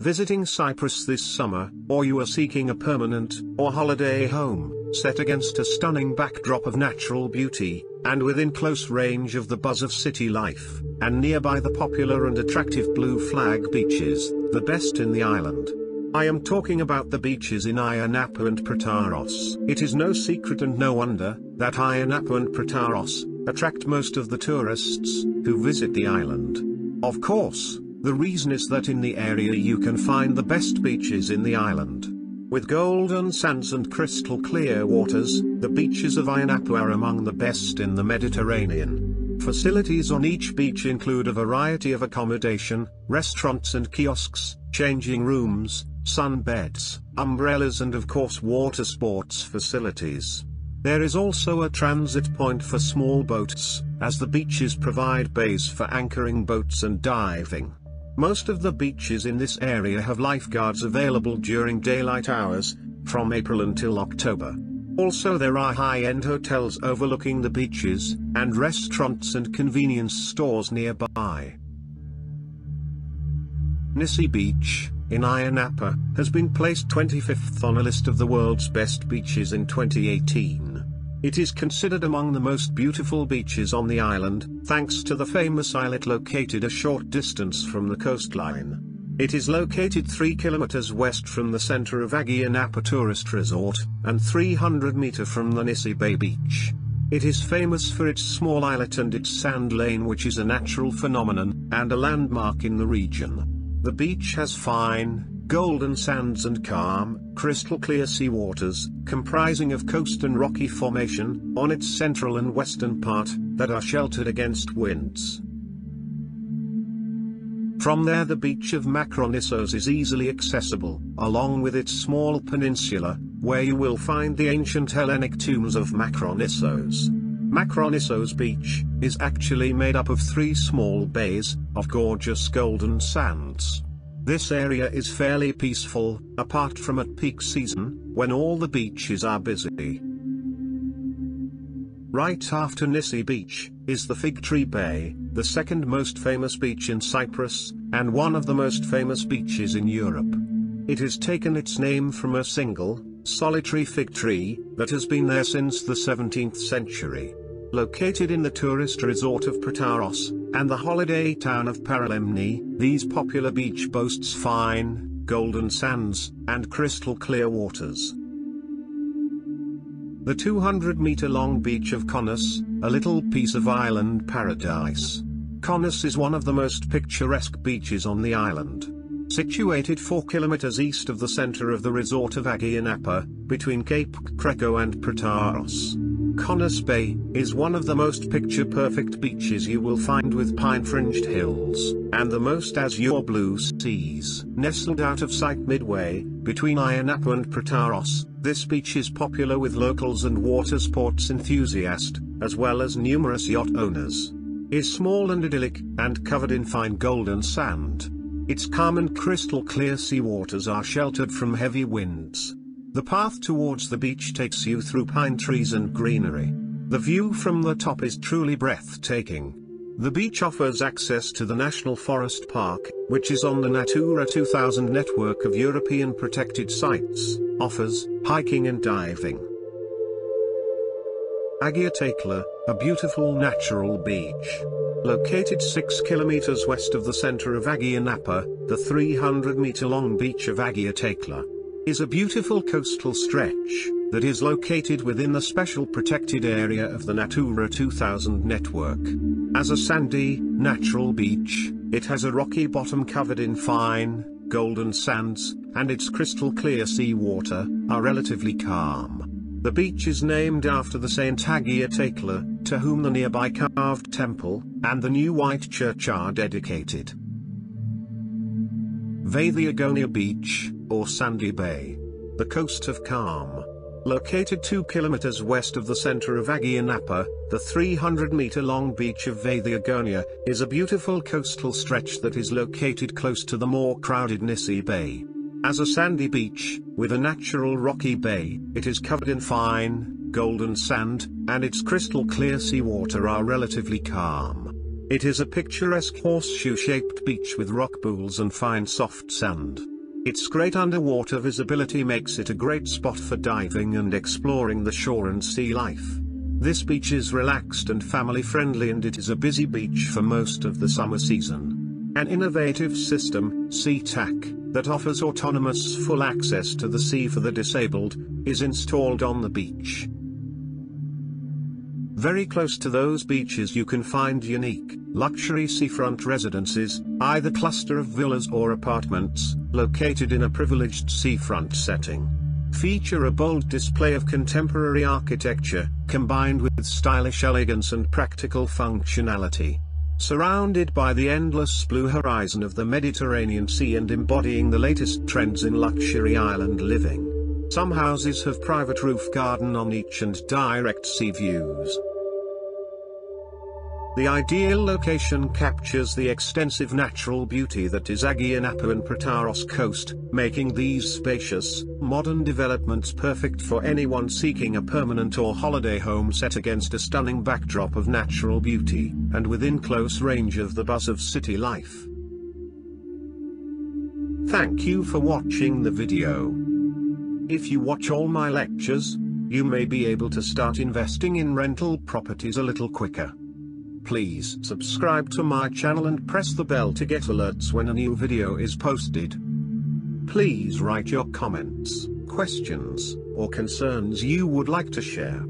Visiting Cyprus this summer, or you are seeking a permanent, or holiday home, set against a stunning backdrop of natural beauty, and within close range of the buzz of city life, and nearby the popular and attractive Blue Flag beaches, the best in the island. I am talking about the beaches in Ayia Napa and Protaras. It is no secret and no wonder, that Ayia Napa and Protaras, attract most of the tourists, who visit the island. Of course, the reason is that in the area you can find the best beaches in the island. With golden sands and crystal clear waters, the beaches of Ayia are among the best in the Mediterranean. Facilities on each beach include a variety of accommodation, restaurants and kiosks, changing rooms, sunbeds, umbrellas and of course water sports facilities. There is also a transit point for small boats, as the beaches provide bays for anchoring boats and diving. Most of the beaches in this area have lifeguards available during daylight hours, from April until October. Also there are high-end hotels overlooking the beaches, and restaurants and convenience stores nearby. Nissi Beach, in Ayia has been placed 25th on a list of the world's best beaches in 2018. It is considered among the most beautiful beaches on the island, thanks to the famous islet located a short distance from the coastline. It is located 3 kilometers west from the center of Ayia Napa Tourist Resort, and 300 meter from the Nissi Bay Beach. It is famous for its small islet and its sand lane which is a natural phenomenon, and a landmark in the region. The beach has fine, golden sands and calm, crystal clear sea waters, comprising of coast and rocky formation, on its central and western part, that are sheltered against winds. From there the beach of Makronissos is easily accessible, along with its small peninsula, where you will find the ancient Hellenic tombs of Makronissos. Makronissos Beach, is actually made up of three small bays, of gorgeous golden sands. This area is fairly peaceful, apart from at peak season, when all the beaches are busy. Right after Nissi Beach, is the Fig Tree Bay, the second most famous beach in Cyprus, and one of the most famous beaches in Europe. It has taken its name from a single, solitary fig tree, that has been there since the 17th century. Located in the tourist resort of Protaras, and the holiday town of Paralimni, these popular beach boasts fine, golden sands, and crystal clear waters. The 200-meter-long beach of Konnos, a little piece of island paradise. Konnos is one of the most picturesque beaches on the island. Situated 4 kilometers east of the center of the resort of Ayia Napa, between Cape Greco and Protaras. Konnos Bay, is one of the most picture-perfect beaches you will find with pine-fringed hills, and the most azure blue seas. Nestled out of sight midway, between Ayia Napa and Protaras, this beach is popular with locals and water sports enthusiasts, as well as numerous yacht owners. Is small and idyllic, and covered in fine golden sand. Its calm and crystal clear sea waters are sheltered from heavy winds. The path towards the beach takes you through pine trees and greenery. The view from the top is truly breathtaking. The beach offers access to the National Forest Park, which is on the Natura 2000 network of European protected sites, offers hiking and diving. Ayia Thekla, a beautiful natural beach. Located 6 kilometers west of the center of Ayia Napa, the 300 meter long beach of Ayia Thekla is a beautiful coastal stretch that is located within the special protected area of the Natura 2000 network. As a sandy, natural beach, it has a rocky bottom covered in fine, golden sands, and its crystal clear sea water are relatively calm. The beach is named after the Saint Ayia Thekla, to whom the nearby carved temple, and the new white church are dedicated. Vathia Gonia Beach, or Sandy Bay. The coast of Calm. Located 2 kilometers west of the center of Ayia Napa, the 300-meter-long beach of Vathia Gonia, is a beautiful coastal stretch that is located close to the more crowded Nissi Bay. As a sandy beach, with a natural rocky bay, it is covered in fine, golden sand, and its crystal clear seawater are relatively calm. It is a picturesque horseshoe-shaped beach with rock pools and fine soft sand. Its great underwater visibility makes it a great spot for diving and exploring the shore and sea life. This beach is relaxed and family friendly and it is a busy beach for most of the summer season. An innovative system, Seatrac, that offers autonomous full access to the sea for the disabled, is installed on the beach. Very close to those beaches you can find unique, luxury seafront residences, either cluster of villas or apartments, located in a privileged seafront setting. Feature a bold display of contemporary architecture, combined with stylish elegance and practical functionality. Surrounded by the endless blue horizon of the Mediterranean Sea and embodying the latest trends in luxury island living. Some houses have private roof garden on each and direct sea views. The ideal location captures the extensive natural beauty that is Agia Napa and Protaras coast, making these spacious, modern developments perfect for anyone seeking a permanent or holiday home set against a stunning backdrop of natural beauty, and within close range of the buzz of city life. Thank you for watching the video. If you watch all my lectures, you may be able to start investing in rental properties a little quicker. Please subscribe to my channel and press the bell to get alerts when a new video is posted. Please write your comments, questions, or concerns you would like to share.